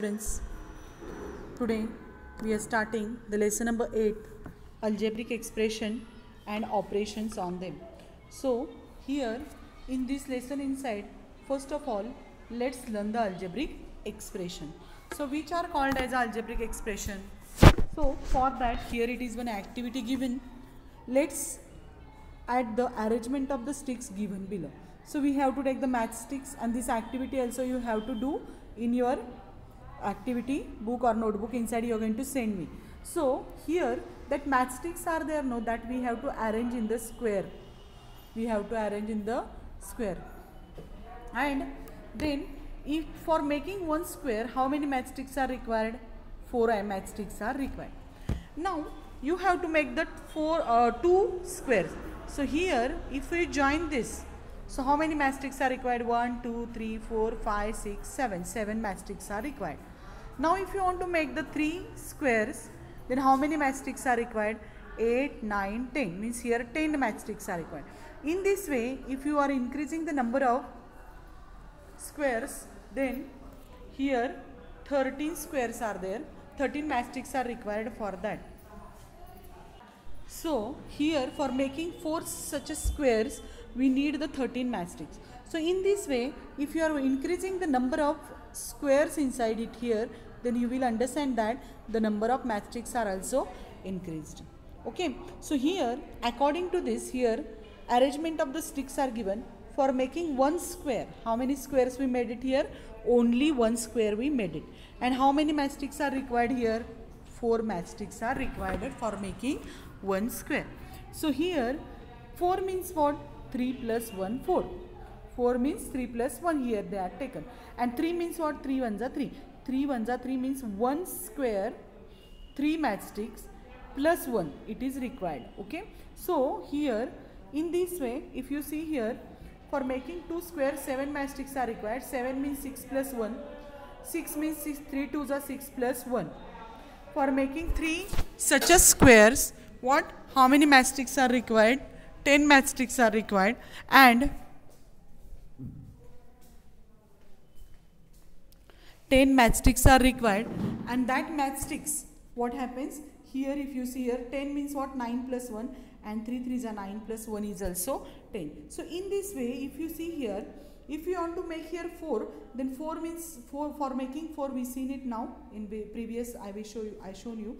Friends, today we are starting the lesson number 8 algebraic expression and operations on them. So, here in this lesson inside, first of all, let's learn the algebraic expression. So, which are called as algebraic expression? So, for that, here it is one activity given. Let's add the arrangement of the sticks given below. So, we have to take the matchsticks and this activity also you have to do in your activity book or notebook inside you are going to send me so here that matchsticks are there no that we have to arrange in the square we have to arrange in the square and then if for making one square how many matchsticks are required four matchsticks are required now you have to make that four uh, two squares so here if we join this so how many matchsticks are required? 1, 2, 3, 4, 5, 6, 7. 7 matchsticks are required. Now if you want to make the 3 squares, then how many matchsticks are required? 8, 9, 10. Means here 10 matchsticks are required. In this way, if you are increasing the number of squares, then here 13 squares are there. 13 matchsticks are required for that. So here for making 4 such squares, we need the 13 matchsticks. So in this way, if you are increasing the number of squares inside it here, then you will understand that the number of matchsticks are also increased. Okay. So here, according to this here, arrangement of the sticks are given for making one square. How many squares we made it here? Only one square we made it. And how many matchsticks are required here? Four matchsticks are required for making one square. So here, 4 means what? 3 plus 1, 4. 4 means 3 plus 1 here they are taken. And 3 means what? 3 ones are 3. 3 ones are 3 means 1 square, 3 matchsticks plus 1 it is required. Okay. So here in this way if you see here for making 2 squares 7 matchsticks are required. 7 means 6 plus 1. 6 means 6, 3 2s are 6 plus 1. For making 3 such as squares what? How many matchsticks are required? 10 matchsticks are required and 10 matchsticks are required. And that matchsticks what happens? Here if you see here 10 means what? 9 plus 1 and 3 3 is a 9 plus 1 is also 10 so in this way if you see here if you want to make here 4 then 4 means 4 for making 4 we seen it now in previous i will show you i shown you.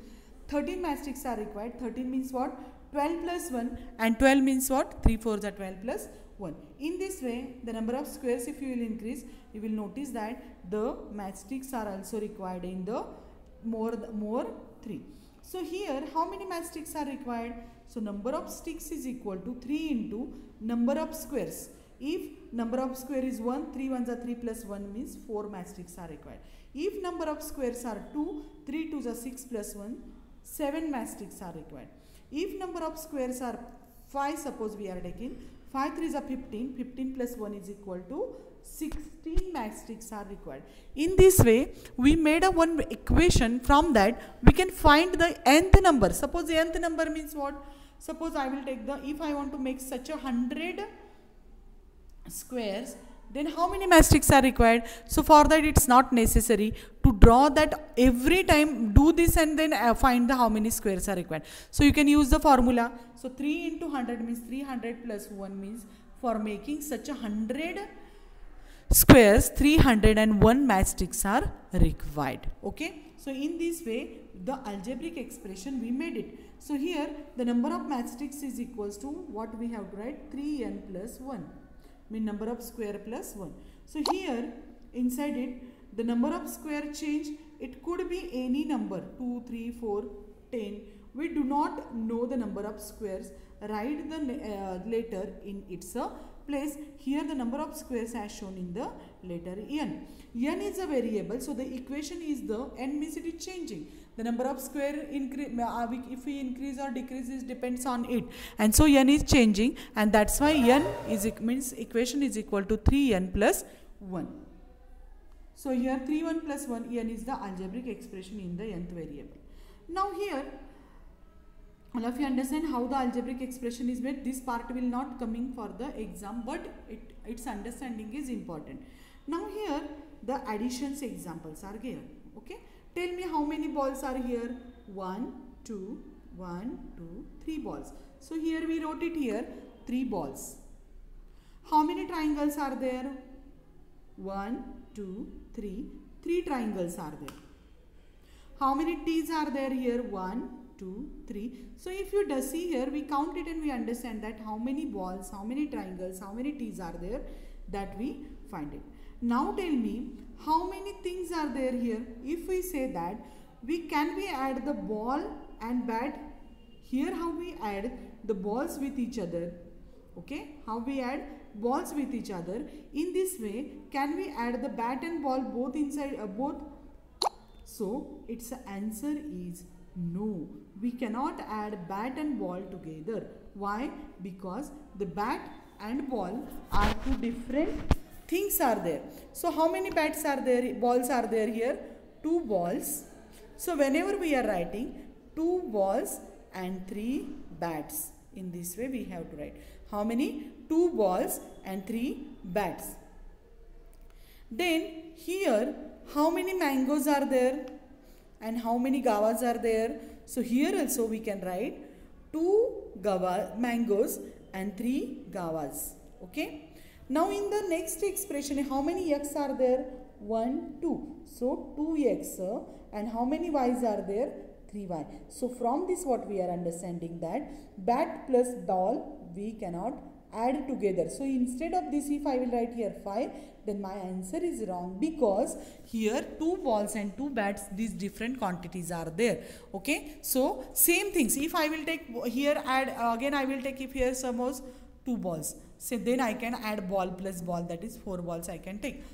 13 matchsticks are required. 13 means what? 12 plus 1 and 12 means what? 3 4s are 12 plus 1 in this way the number of squares if you will increase you will notice that the matchsticks are also required in the more more 3 so here how many matchsticks are required? So number of sticks is equal to 3 into number of squares. If number of square is 1 3 ones are 3 plus 1 means 4 matchsticks are required. If number of squares are 2 3 2s are 6 plus 1 7 matchsticks are required. If number of squares are 5 suppose we are taking 5 3 is a 15 15 plus 1 is equal to 16 matchsticks are required. In this way we made a one equation from that we can find the nth number. Suppose the nth number means what? Suppose i will take the if i want to make such a 100 squares then how many matchsticks are required? So for that it's not necessary to draw that every time do this and then uh, find the how many squares are required. So you can use the formula. So 3 into 100 means 300 plus 1 means for making such a 100 squares 301 matchsticks are required. Okay? So in this way the algebraic expression we made it. So here the number of matchsticks is equals to what we have to write? 3n plus 1 mean number of square plus 1. So here inside it the number of square change it could be any number 2, 3, 4, 10. We do not know the number of squares. Write the uh, letter in its uh, place. Here the number of squares as shown in the letter n. n is a variable so the equation is the n means it is changing the number of square increase uh, if we increase or decrease is depends on it. And so n is changing and that's why n is means equation is equal to 3n plus 1 so here 3 1 plus 1 n is the algebraic expression in the nth variable. Now here all of you understand how the algebraic expression is made. This part will not coming for the exam but it, its understanding is important. Now here the additions examples are given Okay. Tell me how many balls are here? 1, 2, 1, 2, 3 balls. So here we wrote it here 3 balls. How many triangles are there? 1, 2, 3. 3 triangles are there. How many T's are there here? 1, 2, 3. So if you does see here, we count it and we understand that how many balls, how many triangles, how many T's are there that we find it. Now tell me how many things are there here. If we say that we can we add the ball and bat. Here how we add the balls with each other. Okay, how we add balls with each other. In this way, can we add the bat and ball both inside uh, both? So its answer is no. We cannot add bat and ball together. Why? Because the bat and ball are two different things are there. So how many bats are there, balls are there here? Two balls. So whenever we are writing two balls and three bats. In this way we have to write. How many? Two balls and three bats. Then here how many mangoes are there and how many gavas are there? So here also we can write two gava mangoes and three gavas. Okay. Now in the next expression, how many x are there? 1, 2. So 2x and how many y's are there? 3y. So from this what we are understanding that bat plus doll we cannot add together. So instead of this if I will write here 5 then my answer is wrong because here two balls and two bats these different quantities are there. Okay. So same things if I will take here add again I will take if here suppose two balls so then I can add ball plus ball that is 4 balls I can take.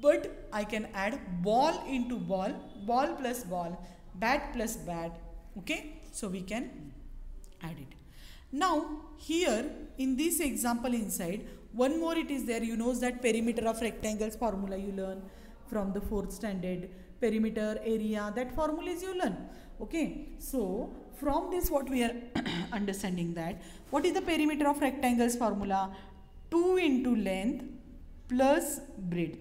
But I can add ball into ball, ball plus ball, bat plus bat. Okay. So we can add it. Now here in this example inside one more it is there you know that perimeter of rectangles formula you learn from the fourth standard perimeter area that formulas you learn okay so from this what we are understanding that what is the perimeter of rectangles formula? 2 into length plus breadth.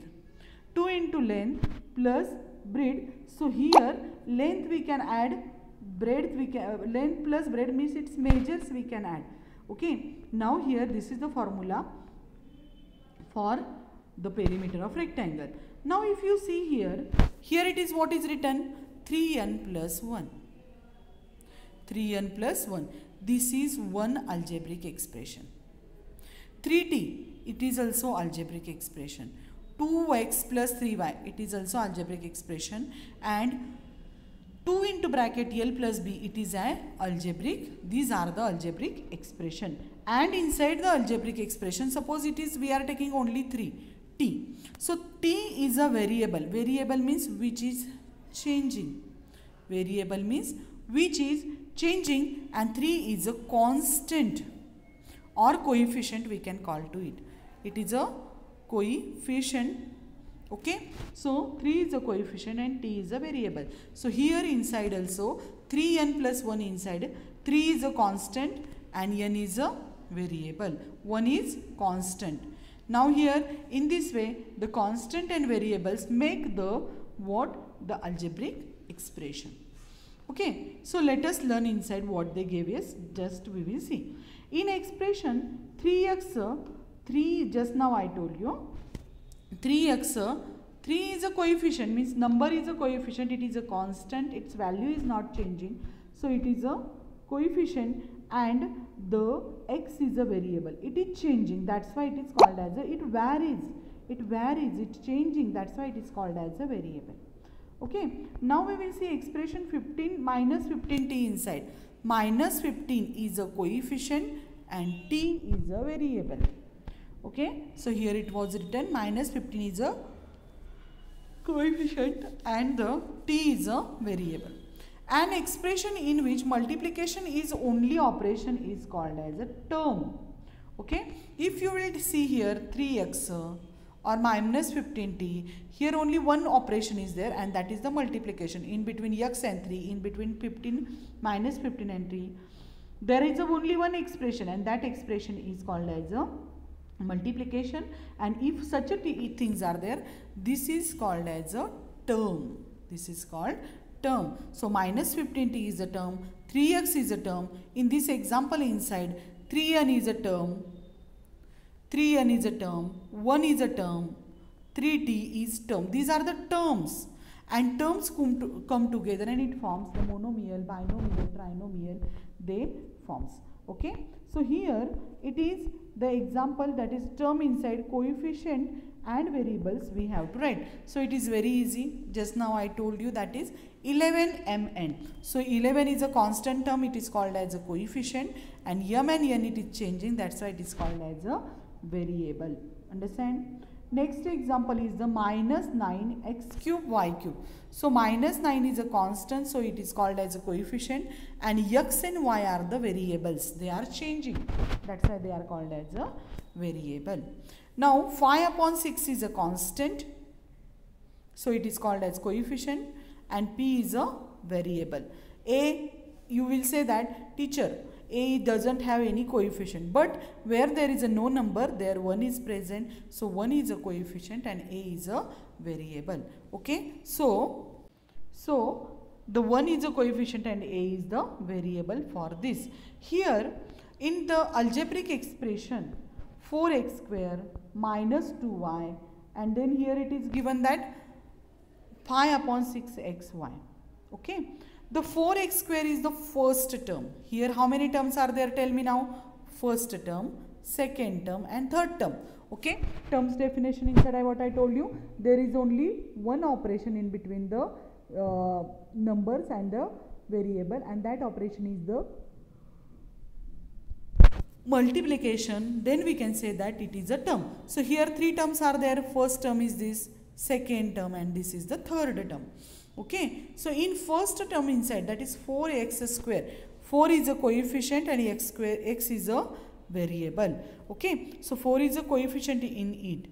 2 into length plus breadth. So here length we can add breadth we can uh, length plus breadth means its measures we can add. Okay now here this is the formula for the perimeter of rectangle. Now if you see here here it is what is written 3n plus 1 3n plus 1. This is one algebraic expression. 3t, it is also algebraic expression. 2x plus 3y, it is also algebraic expression. And 2 into bracket L plus B, it is a algebraic. These are the algebraic expression. And inside the algebraic expression, suppose it is, we are taking only 3, t. So, t is a variable. Variable means which is changing. Variable means which is changing and 3 is a constant or coefficient we can call to it. It is a coefficient okay. So 3 is a coefficient and t is a variable. So here inside also 3n plus 1 inside 3 is a constant and n is a variable. 1 is constant. Now here in this way the constant and variables make the what the algebraic expression. Okay, so let us learn inside what they gave us, just we will see. In expression 3x, 3 just now I told you, 3x, 3 is a coefficient, means number is a coefficient, it is a constant, its value is not changing. So it is a coefficient and the x is a variable. It is changing, that's why it is called as a, it varies, it varies, it's changing, that's why it is called as a variable. Okay. Now we will see expression 15 minus 15t inside. Minus 15 is a coefficient and t is a variable. Okay. So here it was written minus 15 is a coefficient and the t is a variable. An expression in which multiplication is only operation is called as a term. Okay. If you will see here 3x or minus 15t. Here only one operation is there and that is the multiplication in between x and 3, in between 15 minus 15 and 3. There is only one expression and that expression is called as a multiplication and if such a things are there, this is called as a term. This is called term. So minus 15t is a term, 3x is a term. In this example inside, 3n is a term, 3n is a term, 1 is a term, 3t is term. These are the terms and terms come, to, come together and it forms the monomial, binomial, trinomial, they forms. Okay. So here it is the example that is term inside coefficient and variables we have to write. So it is very easy. Just now I told you that is 11 mn. So 11 is a constant term. It is called as a coefficient and m and n it is changing. That's why it is called as a variable. Understand? Next example is the minus 9 x cube y cube. So minus 9 is a constant so it is called as a coefficient and x and y are the variables. They are changing. That's why they are called as a variable. Now 5 upon 6 is a constant. So it is called as coefficient and p is a variable. A you will say that teacher a doesn't have any coefficient but where there is a no number there 1 is present. So 1 is a coefficient and a is a variable. Okay? So so the 1 is a coefficient and a is the variable for this. Here in the algebraic expression 4x square minus 2y and then here it is given that 5 upon 6xy okay the 4x square is the first term. Here how many terms are there? Tell me now. First term, second term and third term. Okay. Terms definition inside I what I told you. There is only one operation in between the uh, numbers and the variable and that operation is the multiplication then we can say that it is a term. So here three terms are there. First term is this, second term and this is the third term okay? So in first term inside that is 4x square. 4 is a coefficient and x square x is a variable. Okay? So 4 is a coefficient in it.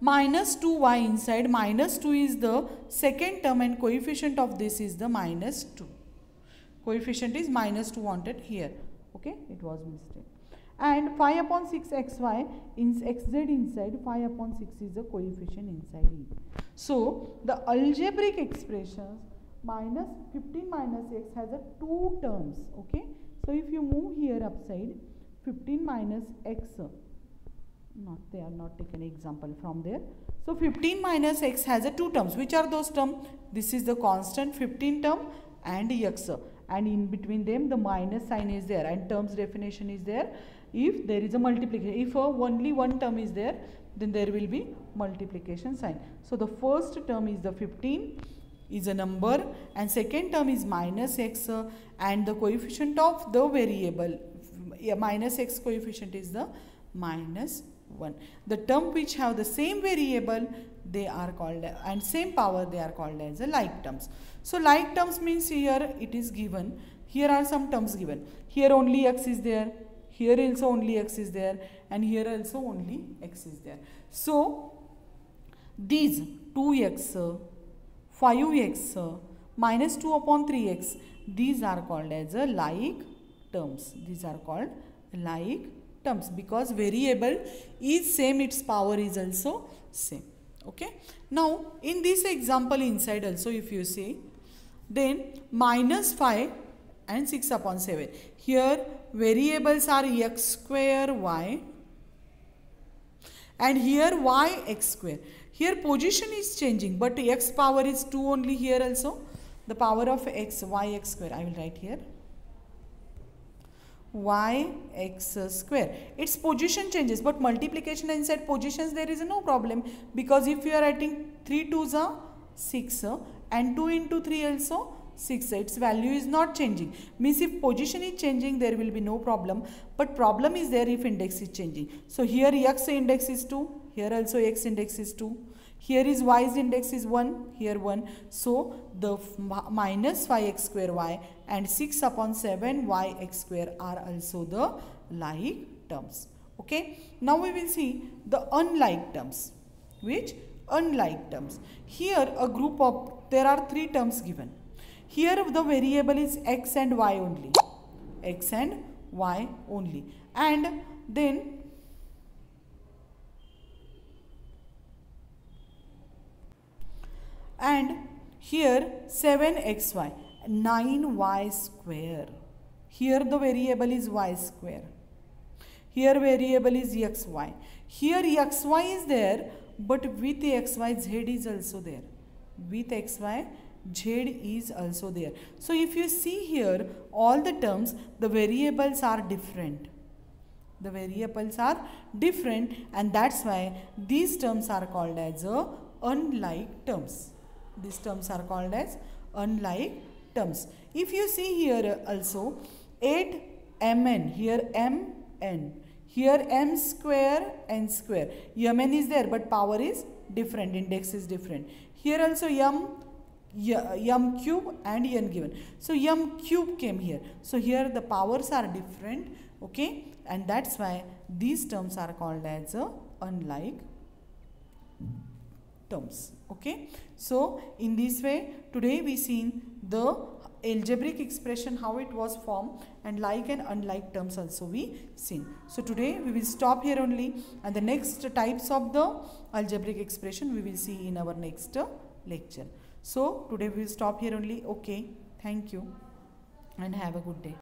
Minus 2y inside minus 2 is the second term and coefficient of this is the minus 2 coefficient is minus 2 wanted here. Okay? It was mistake and 5 upon 6 xy in xz inside 5 upon 6 is the coefficient inside it. So the algebraic expressions minus 15 minus x has a two terms okay. So if you move here upside 15 minus x not they are not taken example from there. So 15 minus x has a two terms which are those terms this is the constant 15 term and x and in between them the minus sign is there and terms definition is there if there is a multiplication. If only one term is there, then there will be multiplication sign. So the first term is the 15 is a number and second term is minus x uh, and the coefficient of the variable minus x coefficient is the minus 1. The term which have the same variable they are called and same power they are called as a like terms. So like terms means here it is given here are some terms given here only x is there here also only x is there and here also only x is there. So, these 2x, 5x, minus 2 upon 3x, these are called as a like terms. These are called like terms because variable is same, its power is also same. Okay. Now, in this example inside also if you see, then minus 5 and 6 upon 7. Here variables are x square y and here y x square. Here position is changing but x power is 2 only here also. The power of x y x square I will write here y x square. Its position changes but multiplication inside positions there is no problem because if you are writing 3 2s are 6 and 2 into 3 also 6 its value is not changing. Means if position is changing there will be no problem. But problem is there if index is changing. So here x index is 2 here also x index is 2 here is y's index is 1 here 1 so the minus 5x square y and 6 upon 7 y x square are also the like terms. Okay? Now we will see the unlike terms. Which? Unlike terms. Here a group of there are three terms given here the variable is x and y only. x and y only. And then and here 7xy 9y square here the variable is y square here variable is xy here xy is there but with xy z is also there with xy z is also there. So if you see here all the terms the variables are different. The variables are different and that's why these terms are called as unlike terms. These terms are called as unlike terms. If you see here also 8 mn here mn here m square n square. Mn is there but power is different index is different. Here also m m cube and n given. So m cube came here. So here the powers are different okay? And that's why these terms are called as a unlike terms okay? So in this way today we seen the algebraic expression how it was formed and like and unlike terms also we seen. So today we will stop here only and the next types of the algebraic expression we will see in our next lecture so today we will stop here only. Okay. Thank you. And have a good day